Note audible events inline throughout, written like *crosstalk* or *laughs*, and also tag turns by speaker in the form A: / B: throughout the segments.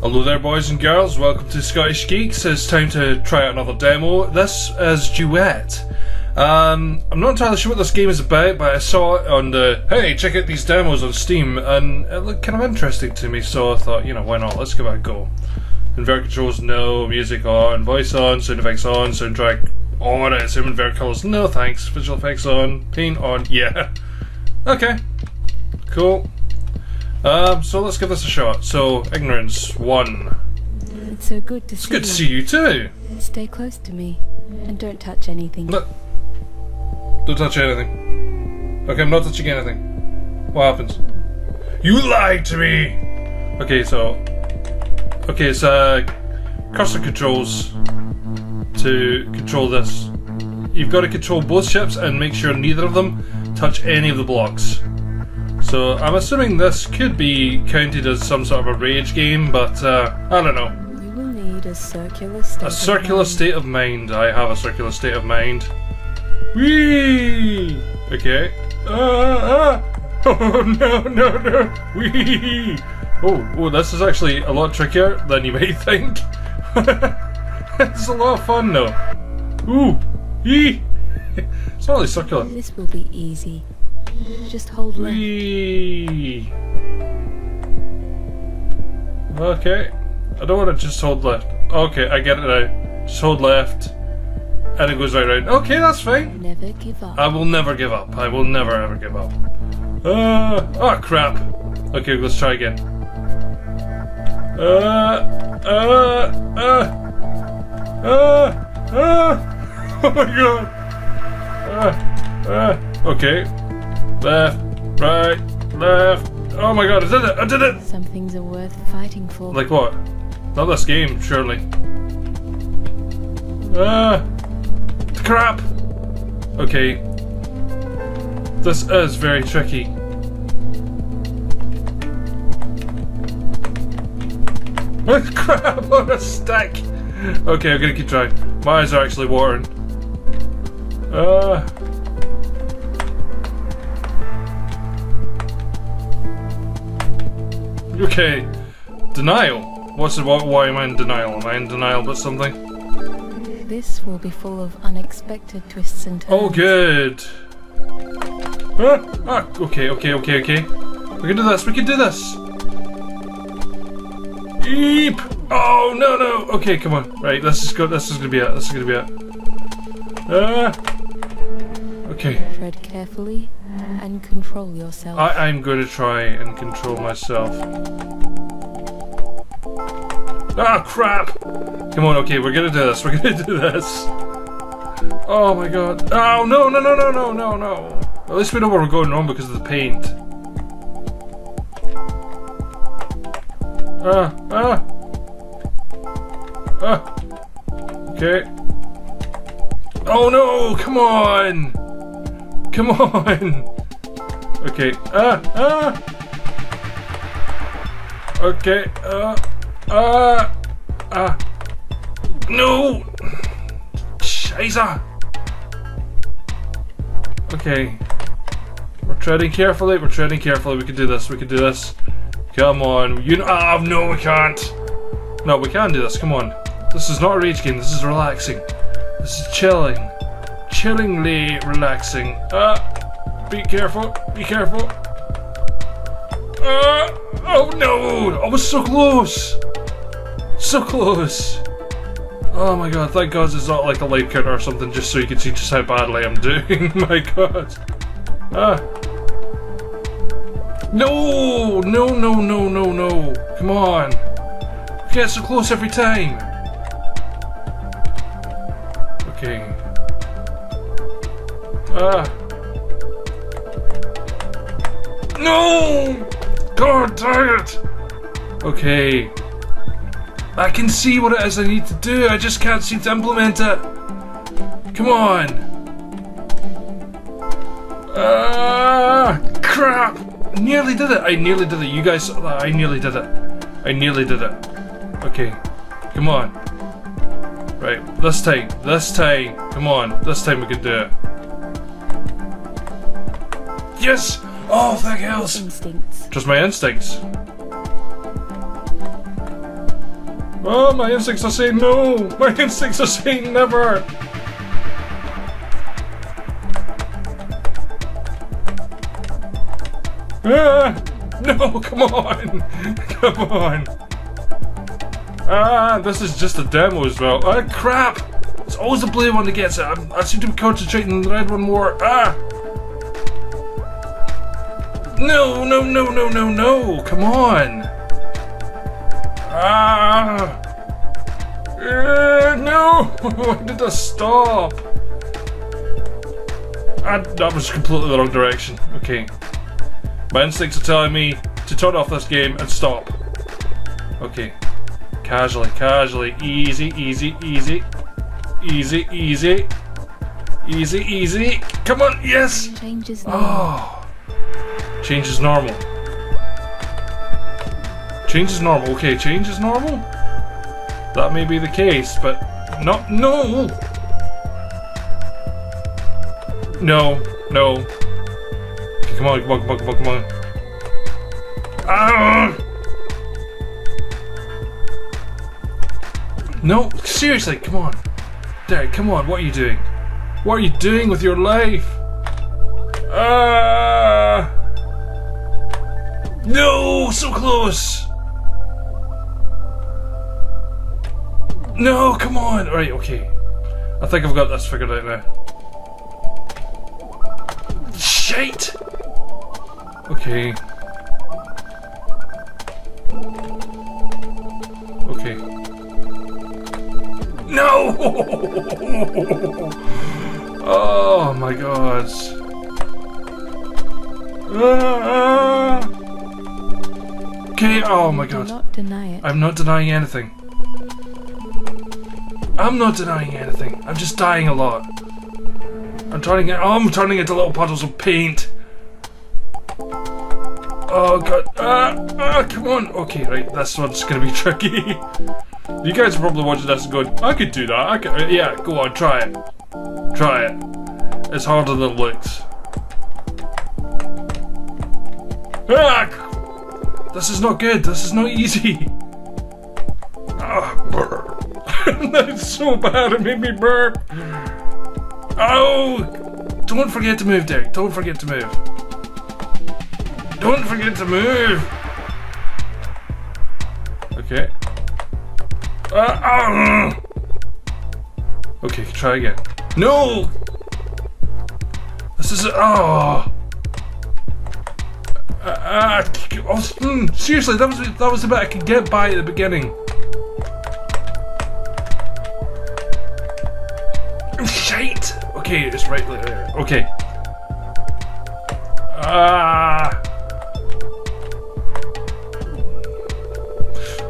A: Hello there, boys and girls. Welcome to Scottish Geeks. It's time to try out another demo. This is Duet. Um, I'm not entirely sure what this game is about, but I saw it on the hey, check out these demos on Steam, and it looked kind of interesting to me. So I thought, you know, why not? Let's give it a go. Invert controls, no. Music on. Voice on. Sound effects on. Soundtrack on. I assume invert colors, no thanks. Visual effects on. Paint on. Yeah. *laughs* Okay. Cool. Um, so let's give this a shot. So, ignorance one.
B: It's so good to
A: It's
B: see
A: good to
B: you.
A: see you too.
B: Stay close to me and don't touch anything.
A: No, don't touch anything. Okay, I'm not touching anything. What happens? You lied to me. Okay, so okay, it's uh, cursor controls to control this. You've got to control both ships and make sure neither of them touch any of the blocks. So I'm assuming this could be counted as some sort of a rage game, but uh, I don't know.
B: You will need a circular state.
A: A
B: of
A: circular
B: mind.
A: state of mind. I have a circular state of mind. Whee! Okay. Ah, ah. *laughs* Oh no no no! Whee! Oh oh, this is actually a lot trickier than you *laughs* might think. *laughs* it's a lot of fun though. Ooh! Whee! It's not really circular.
B: This will be easy. Just hold left.
A: Okay. I don't want to just hold left. Okay, I get it now. Just hold left. And it goes right round. Okay, that's fine.
B: Never give up.
A: I will never give up. I will never ever give up. Uh, oh crap. Okay, let's try again. Uh, uh, uh, uh, uh. *laughs* Oh my god. Uh, uh. Okay. Left, right, left. Oh my god, I did it! I did it!
B: Some things are worth fighting for.
A: Like what? Not this game, surely. Ah! crap! Okay. This is very tricky. *laughs* crap on a stick! Okay, I'm gonna keep trying. My eyes are actually watering. Uh. Okay. Denial. What's why, why am I in denial? Am I in denial about something?
B: This will be full of unexpected twists and turns.
A: Oh, good. Ah, ah, okay, okay, okay, okay. We can do this. We can do this. Eep. Oh no no. Okay, come on. Right, this is good. This is gonna be it. This is gonna be it. Ah. Okay.
B: Tread carefully and control yourself.
A: I, I'm going to try and control myself. Ah, crap! Come on, okay, we're gonna do this. We're *laughs* gonna do this. Oh my god. Oh, no, no, no, no, no, no, no. At least we know where we're going wrong because of the paint. Ah, ah. Ah. Okay. Oh no, come on! Come on! Okay. Ah! Ah! Okay. Uh. Ah! Ah! No! Scheiße! Okay. We're treading carefully. We're treading carefully. We can do this. We can do this. Come on. You know. Ah! no, we can't. No, we can do this. Come on. This is not a rage game. This is relaxing. This is chilling. Chillingly relaxing. Ah! Be careful. Be careful. Uh, oh no! I was so close! So close! Oh my god, thank god it's not like a light counter or something just so you can see just how badly I'm *laughs* doing. my god. Ah. No! No, no, no, no, no. Come on. Get so close every time. Okay. Ah. No! God darn it! Okay. I can see what it is I need to do, I just can't seem to implement it. Come on! Ah, crap! Nearly did it! I nearly did it. You guys that. I nearly did it. I nearly did it. Okay. Come on. Right, this time. This time. Come on. This time we can do it. Yes! Oh, thank hells!
B: Instincts.
A: Trust my instincts. Oh, my instincts are saying no! My *laughs* instincts are saying never! Ah! No, *laughs* come on! *laughs* Come on! Ah, this is just a demo as well. Ah, crap! It's always the blue one that gets it. I'm, I seem to be concentrating on the red one more. Ah! No, no, no, no, no, no! Come on! Ah! Uh, no! *laughs* Why did I stop? I, that was completely the wrong direction. Okay. My instincts are telling me to turn off this game and stop. Okay. Casually, casually, easy, easy, easy. Easy, easy. Easy, easy. Come on, yes! Oh. Change is normal. Change is normal. Okay, change is normal? That may be the case, but not. No! No, no. Okay, come on, come on, come on, come on, come on. Ah! No, seriously, come on. Derek, come on, what are you doing? What are you doing with your life? Ah! No, so close. No, come on. Right, okay. I think I've got this figured out now. Shite. Okay. Okay. No! *laughs* oh my god. Ah! Okay, oh my god.
B: not deny it.
A: I'm not denying anything. I'm not denying anything. I'm just dying a lot. I'm turning it. Oh, I'm turning into little puddles of paint. Oh god. Ah, ah, come on. Okay, right. This one's gonna be *laughs* tricky. you guys are probably watching this and going, I could do that. I could. uh, Yeah, go on. Try it. Try it. It's harder than it looks. Ah! This is not good. This is not easy. Ah, brr. That's *laughs* so bad. It made me burp. Oh! Don't forget to move, Derek. Don't forget to move. Don't forget to move. Okay. Uh, ah. Okay, try again. No! This is. Oh! Uh, uh, mm, seriously, that was that was bit I could get by at the beginning. Shite. Okay, it's right there. Okay. Ah.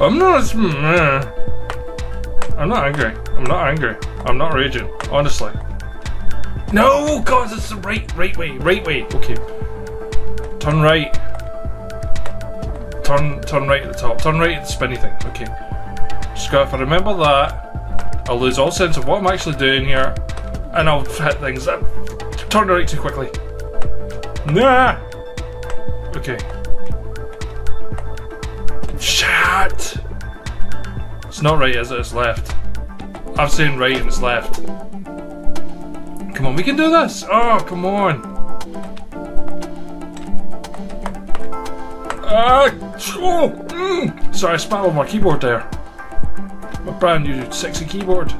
A: I'm not. mm, I'm not angry. I'm not angry. I'm not raging. Honestly. No, God, it's the right, right way, right way. Okay. Turn right. Turn, turn right at the top. Turn right at the spinny thing. Okay. Just got if I remember that, I'll lose all sense of what I'm actually doing here, and I'll hit things. Turn right too quickly. Nah. Okay. Shit. It's not right, is it? It's left. I'm saying right and it's left. Come on, we can do this. Oh, come on. Ah, oh, mm. Sorry, I spat on my keyboard there. My brand new sexy keyboard.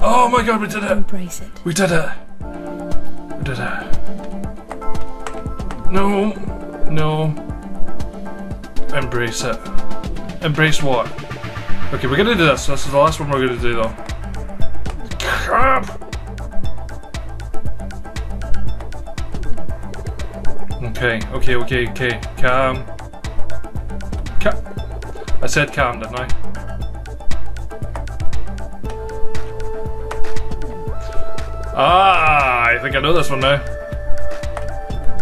A: Oh my god, we did it!
B: Embrace it.
A: We did it! We did it. No, no. Embrace it. Embrace what? Okay, we're gonna do this. This is the last one we're gonna do though. Crap! Okay, okay, okay, okay. Calm. Ca I said calm, didn't I? Ah, I think I know this one now.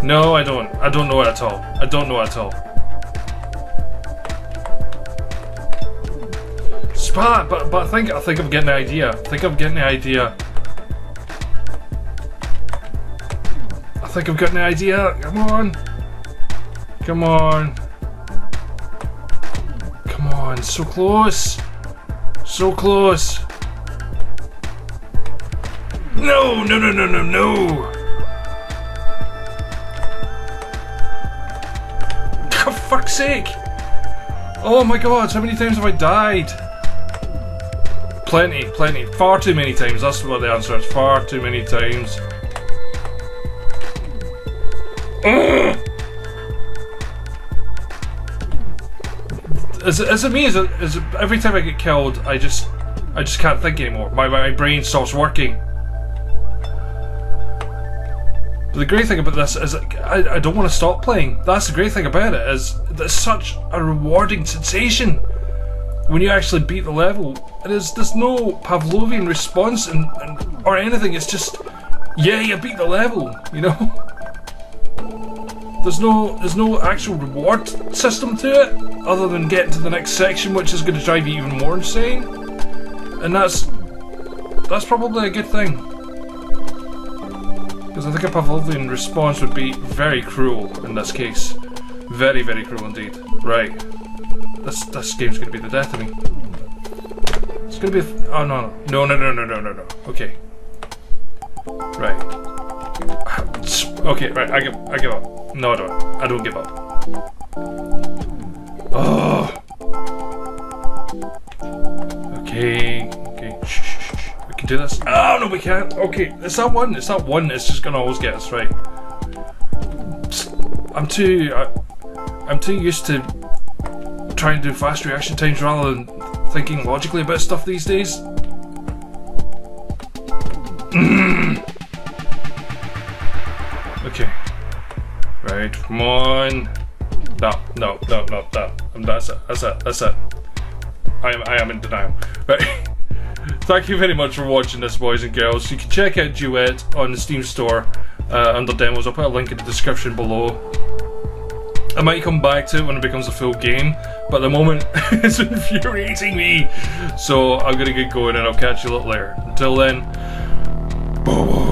A: No, I don't. I don't know it at all. I don't know it at all. Spot, but but I think I think I'm getting the idea. I think I'm getting the idea. Think I've got an idea. Come on. Come on. Come on, so close. So close. No, no, no, no, no, no. *laughs* For fuck's sake. Oh my god, how many times have I died? Plenty, plenty. Far too many times. That's what the answer is. Far too many times. Ugh. Is it, me? Is it every time I get killed, I just I just can't think anymore. My my brain stops working. But the great thing about this is I, I don't want to stop playing. That's the great thing about it is it's such a rewarding sensation when you actually beat the level. It is there's no Pavlovian response and, and or anything. It's just yeah, you beat the level. You know. *laughs* There's no there's no actual reward system to it, other than getting to the next section, which is going to drive you even more insane. And that's that's probably a good thing. Because I think a Pavlovian response would be very cruel in this case. Very, very cruel indeed. Right. This this game's going to be the death of me. It's going to be... oh, no. No, no, no, no, no, no, no. Okay. Right. *sighs* Okay, right, I give, I give up. No, I don't. I don't give up. Oh. Okay. Okay. Shh, shh, shh. We can do this. Oh no, we can't. Okay, it's not one. It's not one. It's just gonna always get us right. I'm too. I, I'm too used to trying to do fast reaction times rather than thinking logically about stuff these days. *clears throat* okay. Right, come on. No, no, no, no, no. That's it. That's it. That's it. I am. I am in denial. Right. *laughs* Thank you very much for watching this, boys and girls. You can check out Duet on the Steam store uh, under demos. I'll put a link in the description below. I might come back to it when it becomes a full game, but at the moment *laughs* it's infuriating me. So I'm gonna get going and I'll catch you a little later. Until then, bye.